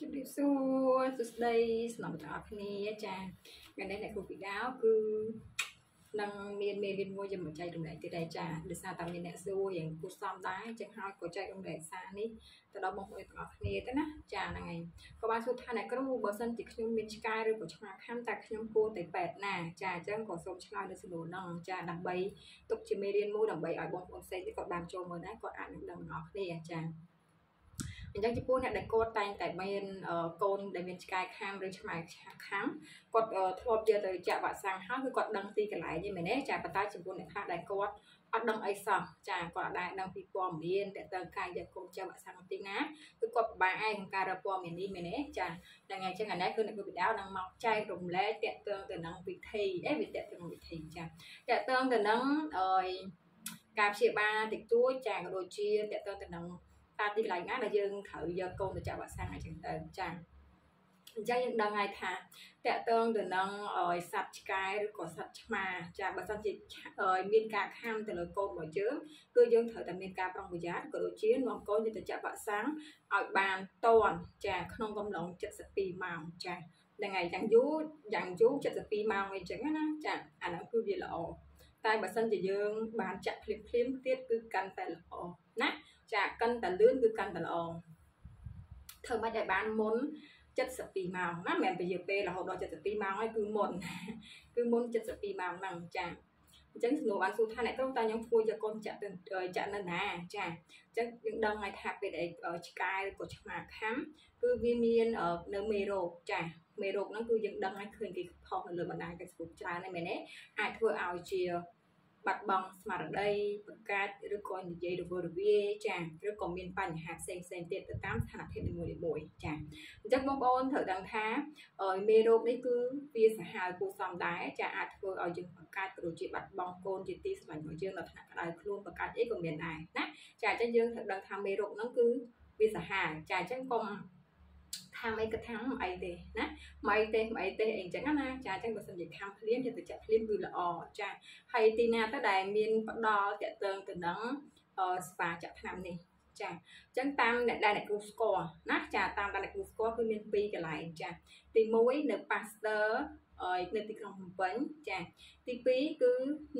ជំរាបសួរសួស្តីស្នំទាំងអស់គ្នាចាថ្ងៃនេះអ្នកគ្រូពីដាវគឺនឹងមានមេរៀនមួយជាមួយចែករំលែកទៀតដែរចាដោយសារតែមានអ្នកសួររៀងគួរសមដែរអញ្ចឹងហើយក៏ចែករំលែកសារនេះទៅដល់បងប្អូនទាំងអស់គ្នាទៅណាចាហ្នឹងហើយក៏បានសួរថាអ្នកគ្រូបើសិនជាខ្ញុំមានឆ្កែឬក៏ឆ្មាខំតែខ្ញុំគួរតែប៉ែតណាចាអញ្ចឹងក៏សូមឆ្លើយនៅសំណួរហ្នឹងចាដើម្បីទុកជាមេរៀនមួយដើម្បីឲ្យបងប្អូនផ្សេងទៀតគាត់បានចូលមើលដែរគាត់អាចនឹងដឹងទាំងអស់គ្នាចា អញ្ចឹងចំពោះអ្នកដែលគាត់តែងតែមានកូនដែលមានឆ្កែខាំឬឆ្មែខាំគាត់ធ្លាប់យកទៅចាក់វ៉ាក់សាំងហើយគឺគាត់ដឹងទីកន្លែងនេះមែនទេចាប៉ុន្តែចំពោះអ្នកខ្លះដែលគាត់អត់ដឹងអីសោះចាគាត់អត់ដែរដឹងពីព័ត៌មានតើតើការយកកូនចាក់វ៉ាក់សាំងទីណាគឺគាត់ពិបាកឯងក្នុងការរកព័ត៌មាននេះមែនទេចាដល់ថ្ងៃអញ្ចឹងអានេះគឺអ្នកវិទ្យានឹងមកចែករំលែកតកតងទៅនឹងវិធីអេវិទ្យាទៅនឹងវិធីចាតកតងទៅនឹងអឺការព្យាបាលតិចតួចចាក៏ដូចជាតកតងទៅនឹង តើទីកន្លែងណាដែលយើងត្រូវយកកូនទៅចាក់វ៉ាក់សាំងអញ្ចឹងទៅចាអញ្ចឹងយើងដឹងហើយថាតកតងទៅនឹងសត្វឆ្កែឬក៏សត្វឆ្មាចាបើសិនជាមានការខាំទៅលើកូនរបស់យើងគឺយើងត្រូវតែមានការប្រុងប្រយ័ត្នក៏ដូចជានាំកូនទៅចាក់វ៉ាក់សាំងឲ្យបានតន់ចាក្នុងកំឡុង72ម៉ោងចាហ្នឹងហើយយ៉ាងយូរយ៉ាងយូរ72ម៉ោងអីចឹងណាចាអាហ្នឹងគឺវាល្អតែបើសិនជាយើងបានចាក់ភ្លាមភ្លាមទៀតគឺកាន់តែល្អណាចា កាន់តែលឿនគឺកាន់តែល្អធ្វើម៉េចឲ្យបានមុន72ម៉ោងណាមិនមែនពជាពេលរហូតដល់72ម៉ោងហើយគឺមុនគឺមុន72ម៉ោងហ្នឹងចាអញ្ចឹងសំណួរបានសួរថាអ្នកគ្រូតើខ្ញុំធ្វើយកកូនចាក់ទៅចាក់នៅណាចាអញ្ចឹងយើងដឹងហើយថាពេលដែលឆ្កែឬក៏ឆ្មាខាំគឺវាមាននៅមេរោគចាមេរោគហ្នឹងគឺយើងដឹងហើយឃើញគេផុសនៅលើបណ្ដាញ Facebook ច្រើនហើយមែនទេអាចធ្វើឲ្យជា បាត់បង់ស្មារតីបង្កើតឬក៏និយាយរវើរវាយចាឬក៏មានបញ្ហាផ្សេងផ្សេងទៀតទៅតាមស្ថានភាពនីមួយៗចាអញ្ចឹងបងប្អូនត្រូវដឹងថាមេរោគនេះគឺវាសាហាវគួរសមដែរចាអាចធ្វើឲ្យយើងបង្កើតក៏ដូចជាបាត់បង់កូនជាទីស្រឡាញ់របស់យើងនៅថ្នាក់ក្តៅខ្លួនបង្កើតអីក៏មានដែរណាចាអញ្ចឹងយើងត្រូវដឹងថាមេរោគហ្នឹងគឺវាសាហាវចាអញ្ចឹងកុំ ខាំអីក៏ខាំអីទេណាមិនអីទេមិនអីទេអីចឹងណាចាអញ្ចឹងបើសិនជាខាំភ្លាមយកទៅចាក់ភ្លាមគឺល្អចាហើយទីណាទៅដែលមានផ្ដល់តកតងទៅនឹងស្វាចាក់ថ្នាំនេះចាអញ្ចឹងតាមអ្នកដែលអ្នកគ្រូស្គាល់ណាចាតាមដែលអ្នកគ្រូស្គាល់គឺមាន2កន្លែងចាទី1នៅ Pasteur អយនៅទីក្រុងភ្នំពេញចាទី2គឺ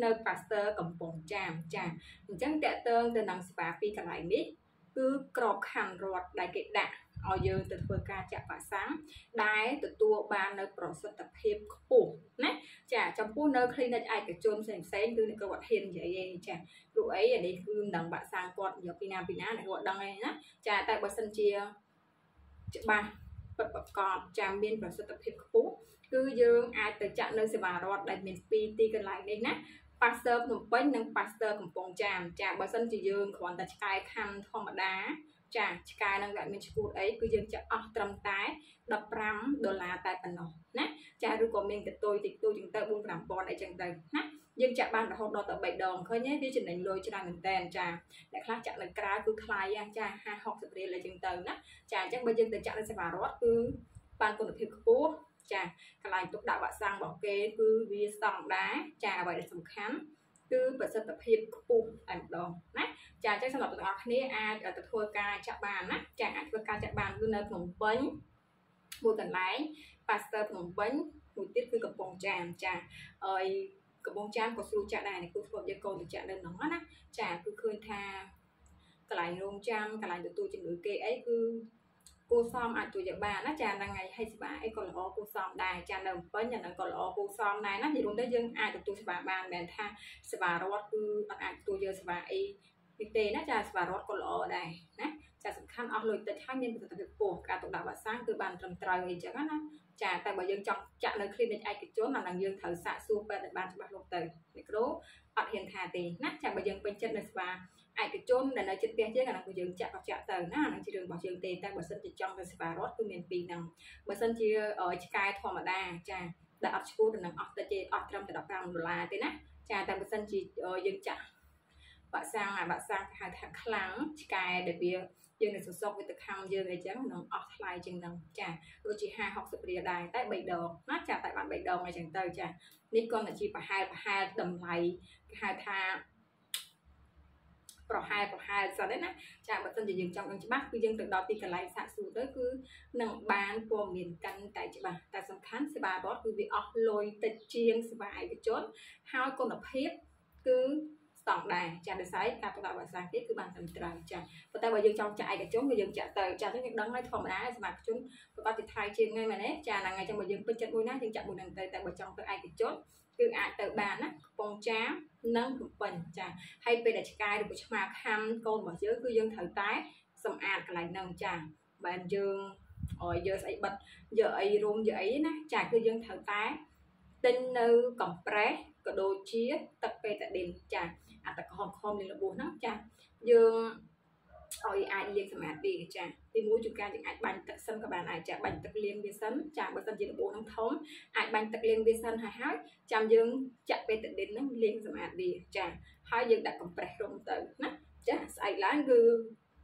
នៅ Pasteur កំពង់ចាមចាអញ្ចឹងតកតងទៅនឹងស្វាពីរកន្លែងនេះគឺក្របខ័ណ្ឌរដ្ឋដែលគេដាក់ ឲ្យយើងទៅធ្វើការចាក់វ៉ាក់សាំងដែលទទួលបាននៅប្រសិទ្ធភាពខ្ពស់ណាចាចំពោះនៅ clinic ឯកជនផ្សេងផ្សេងគឺអ្នកគាត់ហ៊ាននិយាយឯងចាព្រោះអីអានេះគឺមិនដឹងវ៉ាក់សាំងគាត់យកពីណាពីណាអ្នកគាត់ដឹងឯងណាចាតែបើសិនជាច្បាស់ពិតប្រកបចាំមានប្រសិទ្ធភាពខ្ពស់គឺយើងអាចទៅចាក់នៅសេវារដ្ឋដែលមាន2ទីកន្លែងនេះណាប៉ាស្ទ័រភ្នំពេញនិងប៉ាស្ទ័រកំពង់ចាមចាបើសិនជាយើងគ្រាន់តែឆ្កែខំធម្មតា ចាឆ្កែនឹងវាមានឈួតអីគឺយើងចាក់អស់ត្រឹមតែ15ដុល្លារតែប៉ុណ្ណោះណាចាឬក៏មានកតុយតិចតួចចឹងទៅ4 5000អីចឹងទៅណាយើងចាក់បានរហូតដល់ទៅ3ដងឃើញទេវាចំណេញលុយច្រើនមែនតើចាអ្នកខ្លះចាក់នៅក្រៅគឺថ្លៃចា50 60រៀលអីចឹងទៅណាចាអញ្ចឹងបើយើងទៅចាក់នៅសេវារដ្ឋគឺបានគុណភាពខ្ពស់ចាកន្លែងទុកដាក់វ៉ាក់សាំងរបស់គេគឺវាស្តង់ដាចាអ្វីដែលសំខាន់ គឺប្រសិទ្ធភាពខ្ពស់តែម្ដងណាចាអញ្ចឹងសម្រាប់បងប្អូនគ្នាអាចទៅធ្វើការចាក់បានណាចាអាចធ្វើការចាក់បានគឺនៅភ្នំពេញមួយកន្លែងប៉ាស្ទ័រភ្នំពេញមួយទៀតគឺកំពង់ចាមចាហើយកំពង់ចាមក៏ស្រួលចាក់ដែរគូធ្លាប់យកកូនទៅចាក់នៅហ្នឹងណាចាគឺឃើញថាកន្លែងរោងចាំកន្លែងទទួលជំងឺគេអីគឺ គូសំអាចជួយយកបានណាចាហ្នឹងហើយហើយស្បាអីក៏ល្អគូសំដែរចានៅពេញអាហ្នឹងក៏ល្អគូសំដែរណានិយាយរួមទៅយើងអាចទទួលស្បាបានមិនមែនថាស្បារត់គឺអត់អាចទទួលយកស្បាអីនេះទេណាចាស្បារត់ក៏ល្អដែរណា ចាសំខាន់អស់លុយតិចហើយមានប្រសិទ្ធភាពខ្ពស់ការទុកដាក់វ៉ាក់សាំងគឺបានត្រឹមត្រូវអីចឹងណាចាតែបើយើងចង់ចាក់នៅ clinic ឯកជនអានឹងយើងត្រូវសាកសួរពេទ្យឲ្យបានច្បាស់លាស់ទៅមីក្រូអត់ហ៊ានថាទេណាចាបើយើងពេញចិត្តនៅស្វាឯកជនដែលនៅជិតផ្ទះយើងអានោះគឺយើងចាក់ក៏ចាក់ទៅណាអានោះជារឿងរបស់យើងទេតែបើសិនជាចង់ទៅសេវារដ្ឋគឺមានពីរហ្នឹងបើសិនជាឆ្កែធម្មតាចាដែលអត់ឈ្មោះទៅនឹងអស់ទៅទេអស់ត្រឹមតែ15ដុល្លារទេណាចាតែបើសិនជាយើងចាក់វ៉ាក់សាំងអាវ៉ាក់សាំងគេហៅថាខ្លាំងឆ្កែដែលវា យើងនឹងសសកវាទៅខំយើងអីចឹងនឹងអស់ថ្លៃជាងហ្នឹងចាដូចជា50 60រៀលដែរតែ3ដងណាចាតែបាន3ដងអីចឹងទៅចានេះគាត់តែជាប្រហែលប្រហែលតម្លៃគេហៅថាប្រហែលប្រហែលសិនណាចាបើសិនជាយើងចង់ដឹងច្បាស់គឺយើងទៅដល់ទីកន្លែងសាកសួរទៅគឺនឹងបានព័ត៌មានកាន់តែច្បាស់តែសំខាន់សេវារដ្ឋគឺវាអស់លុយតិចជាងសេវាឯកជនហើយគុណភាពគឺស្តង់ដារចាដោយសារការផ្ដល់ភាសាគេគឺបានត្រឹមត្រូវចា ប៉ុន្តែបើយើងចង់ចាក់ឯកជនគឺយើងចាក់ទៅចាចឹងយើងដឹងហើយធម្មតាសមាជិកជនប្រកាសជាថ្លៃជាងហ្នឹងមែនទេចាហ្នឹងហើយចឹងបើយើងពេញចិត្តមួយណាយើងចាក់មួយហ្នឹងទៅតែបើចង់ទៅឯកជនគឺអាចទៅបានណាកំពង់ចាមនិងកំពង់ចាហើយពេលដែលឆ្កែឬក៏ឆ្មាខំកូនរបស់យើងគឺយើងត្រូវតែសម្អាតកន្លែងហ្នឹងចាបើយើងអើយកស្អីបិទយកអីរុំយកអីណាចាគឺយើងត្រូវតែទិញនៅកំប្រេសក៏ដូចជាទឹកបេតាឌីនចាអាទឹកក្រហមខំលេងរបួសហ្នឹងចាយើង ឲ្យអាចលាងសម្អាតវាចាទីមួយជួនកាលយើងអាចបាញ់ទឹកសិនក៏បានអាចចាបាញ់ទឹកលាងវាសិនចាបើសិនជារបួសហ្នឹងធំអាចបាញ់ទឹកលាងវាសិនហើយហើយចាំយើងចាក់បេតាឌីនហ្នឹងលាងសម្អាតវាចាហើយយើងដាក់កំប្រេសរុំទៅណាចាស្អែកឡើងគឺ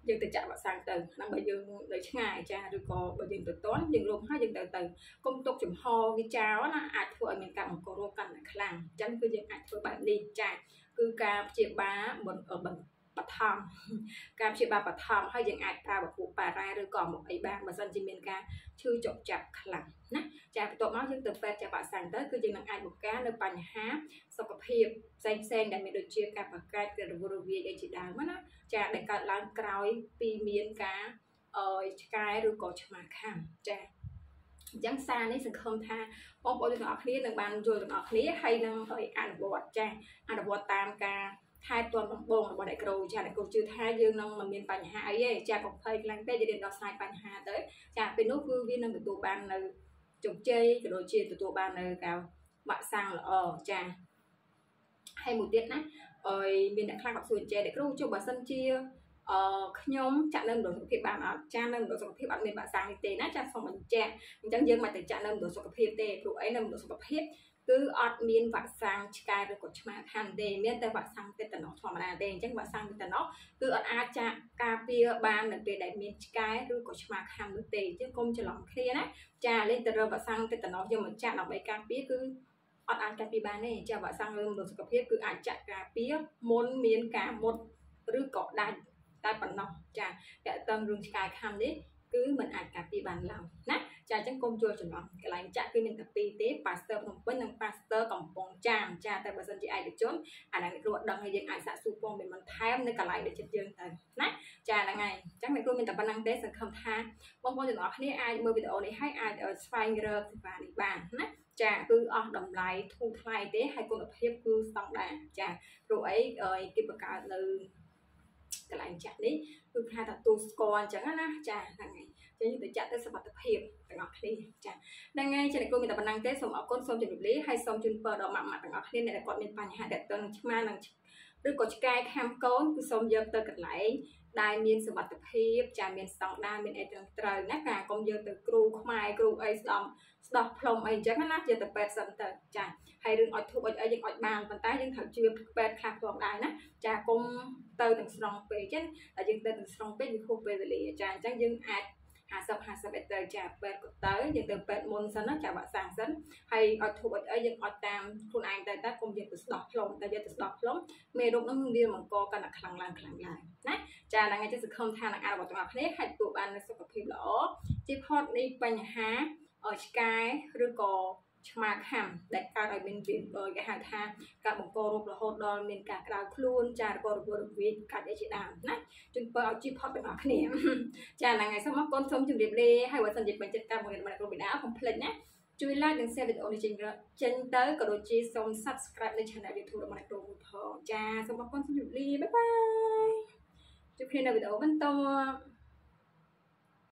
យើងទៅចាក់វ៉ាក់សាំងទៅដើម្បីយើងនៅឆ្ងាយចាឬក៏បើយើងទៅតន់យើងលុំហើយយើងទៅទៅកុំទុកចំហវាចោលណាអាចធ្វើឲ្យមានការបង្ករោគកាន់តែខ្លាំងអញ្ចឹងគឺយើងអាចធ្វើបែបនេះចាគឺការព្យាបាលបន្ត បឋមការព្យាបាលបឋមហើយយើងអាចប្រើពពុះប៉ារ៉ាឬក៏មកអីបានបើសិនជាមានការឈឺចុកចាប់ខ្លាំងណាចាបន្ទាប់មកយើងទៅពេទ្យចាប់វ៉ាក់សាំងទៅគឺយើងនឹងអាចបង្ការនៅបញ្ហាសុខភាពផ្សេងផ្សេងដែលមានដូចជាការបង្កើតគ្រឿងរវល់រវាយអីជាដើមណាចាដែលកើតឡើងក្រោយពីមានការអឺឆ្កែឬក៏ឆ្មាខាំចាអញ្ចឹងសារនេះសង្ឃឹមថាបងប្អូនទាំងអស់គ្នានឹងបានយល់ទាំងអស់គ្នាហើយនឹងឲ្យអនុវត្តចាអនុវត្តតាមការ ថែទាំដំបងរបស់អ្នកគ្រូចាអ្នកគ្រូជឿថាយើងនឹងមិនមានបញ្ហាអីទេចាកុំភ័យខ្លាំងពេកយើងរៀនដោះស្រាយបញ្ហាទៅចាពេលនោះគឺវានឹងទទួលបាននៅជោគជ័យក៏ដូចជាទទួលបាននៅការបាក់សាំងល្អចាហើយមួយទៀតណាអើយមានអ្នកខ្លះគាត់សួរចេះអ្នកគ្រូចុះបើសិនជាអឺខ្ញុំចាក់នៅមណ្ឌលសុខភាពបានអត់ចានៅមណ្ឌលសុខភាពអត់មានបាក់សាំងនេះទេណាចាសូមបញ្ជាក់អញ្ចឹងយើងមិនទៅចាក់នៅមណ្ឌលសុខភាពទេព្រោះអីនៅមណ្ឌលសុខភាព គឺអត់មានវ៉ាក់សាំងឆ្កែឬក៏ឆ្មាខាន់ទេមានតែវ៉ាក់សាំងតេតាណូសធម្មតាទេអញ្ចឹងវ៉ាក់សាំងតេតាណូសគឺអត់អាចចាក់ការពារបាននៅពេលដែលមានឆ្កែឬក៏ឆ្មាខាន់នោះទេអញ្ចឹងកុំច្រឡំគ្នាណាចាលេងទៅរកវ៉ាក់សាំងតេតាណូសយកមកចាក់ដើម្បីការពារគឺអត់អាចការពារបានទេចាវ៉ាក់សាំងលើមរសុខភាពគឺអាចចាក់ការពារមុនមានការមុតឬក៏ដាច់តែប៉ុណ្ណោះចាតើតឹងរឿងឆ្កែខាំនេះគឺมันអាចការពារបានឡើយណា ចាអញ្ចឹងកុំយល់ច្រឡំកន្លែងចាក់គឺមានតែពីរទេប៉ាស្ទ័រភ្នំពេញនិងប៉ាស្ទ័រកំពង់ចាមចាតែបើសិនជាឯកជនអាហ្នឹងគ្រូអត់ដឹងហើយយើងអាចសាកសួរពងមានបន្ថែមនៅកន្លែងដែលចិត្តយើងទៅណាចាហ្នឹងហើយអញ្ចឹងអ្នកគ្រូមានតែប៉ុណ្្នឹងទេសង្ឃឹមថាបងប្អូនទាំងអស់គ្នាអាចមើលវីដេអូនេះហើយអាចស្វែងរកសេវានេះបានណាចាគឺអស់តម្លៃធូរថ្លៃទេហើយគុណភាពគឺស្តង់ដារចាព្រោះអីគេបង្កើតនៅ កន្លែងចាក់នេះគឺថាទទួលស្គាល់អញ្ចឹងណាចាហ្នឹងហើយចឹងទៅចាក់ទៅសមត្ថភាពទាំងអស់គ្នាចាហ្នឹងហើយចាគូមានតែប៉ុណ្្នឹងទេសូមអរគុណសូមជម្រាបលាហើយសូមជូនពរដល់ម៉ាក់ម៉ាក់ទាំងអស់គ្នាដែលគាត់មានបញ្ហាដែលទៅនឹងឆ្មានឹងឬក៏ឆ្កែខាំកូនគឺសូមយកទៅកន្លែងដែលមានសុវត្ថិភាពចាមានស្តង់ដារមានអីត្រឹមត្រូវណាការកុំយកទៅគ្រូខ្មែរគ្រូអីស្ដំស្ដោះផ្លុំអីអញ្ចឹងណាយកទៅពេទ្យសិនទៅចា ហើយរឿងអុចធូបអុចអីយើងអុចបានប៉ុន្តែយើងត្រូវជឿពេទ្យខ្លះផងដែរណាចាកុំទៅទាំងស្រុងពេកចឹងតែយើងទៅទាំងស្រុងពេកវាខុសពេលវេលាចាអញ្ចឹងយើងអាច50 50អីទៅចាពេទ្យក៏ទៅយើងទៅពេទ្យមុនសិនណាចាបាក់សាំងសិនហើយអត់ធូបអត់អីយើងអត់តាមខ្លួនឯងទៅតែកុំយើងទៅស្ដោះផ្លុំតែយើងទៅស្ដោះផ្លុំមេរោគហ្នឹងវាបង្កកាន់តែខ្លាំងឡើងខ្លាំងឡើងណាចាហ្នឹងឯងចេះសង្ឃឹមថានឹងអនុវត្តទាំងអស់គ្នាហើយទទួលបានសុខភាពល្អជាផតនៃបញ្ហាឆ្កែឬក៏ ឆ្មាខាំដែលកើតឲ្យមានវាគេហៅថាការបង្ករោគរហូតដល់មានការក្តៅខ្លួនចារករវល់រវាយកាច់អីជាដើមណាជូនពរឲ្យជីផុតទាំងអស់គ្នាចាហ្នឹងហើយសូមអរគុណសូមជម្រាបលាហើយបើសិនជាពេញចិត្តការបង្រៀនរបស់គ្រូបិតាកុំភ្លេចណាជួយ like និង share វីដេអូនេះចេញចេញទៅក៏ដូចជាសូម subscribe នៅ channel YouTube របស់អ្នកគ្រូផងចាសូមអរគុណសូមជម្រាបលាបាយបាយជួបគ្នានៅវីដេអូបន្ត